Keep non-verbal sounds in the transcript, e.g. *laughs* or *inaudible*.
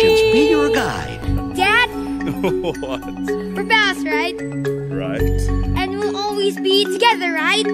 Be your guide. Dad? *laughs* what? We're fast, right? Right. And we'll always be together, right?